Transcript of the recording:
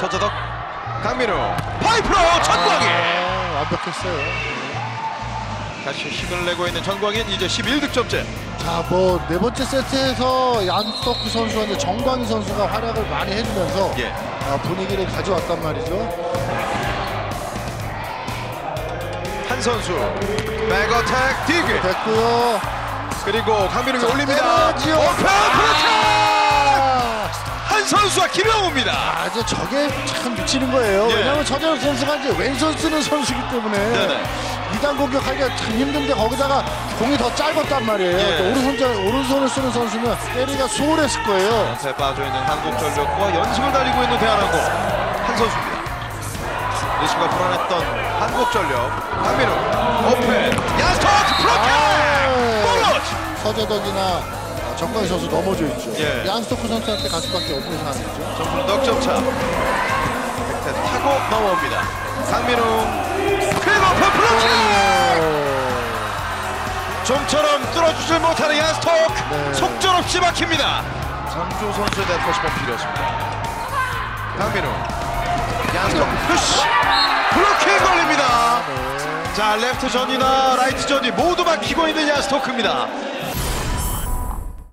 서재덕 강민우 파이프로 전광인 아, 완벽했어요. 다시 힘을 내고 있는 전광인 이제 11득점째 자, 뭐 네 번째 세트에서 선수와 이제 전광인 선수가 활약을 많이 해주면서 예. 아, 분위기를 가져왔단 말이죠. 한 선수 back attack dig 됐고요. 그리고 강민욱이 올립니다 아, 한 선수와 김영우입니다 아, 이제 저게 참 미치는 거예요. 예. 왜냐면 전현 선수가 이제 왼손 쓰는 선수이기 때문에 네네. 2단 공격하기가 참 힘든데 거기다가 공이 더 짧았단 말이에요. 예. 또 오른손, 오른손을 쓰는 선수면 때리기가 수월했을 거예요. 연패에 빠져있는 한국전력과 연승을 달리고 있는 대한항공 한 선수입니다 리시브가 불안했던 한국전력 강민우 오픈 얀 스토크 블로킹 아. 서재덕이나 아, 정광희 선수 넘어져 있죠. 예. 양스토크 선수한테 갈 수밖에 없는 상황이죠. 점수는 넉점 차. 백태 타고 넘어옵니다. 그리고 오픈 브로킹 좀처럼 뚫어주질 못하는 야스토크. 네. 속절없이 막힙니다. 장조 선수의 네트워시만 필요했습니다. 강민우 야스토크 푸시 브로킹 걸립니다. 네. 자 레프트 전이나 라이트 전이 모두 막히고 있는 야스토크입니다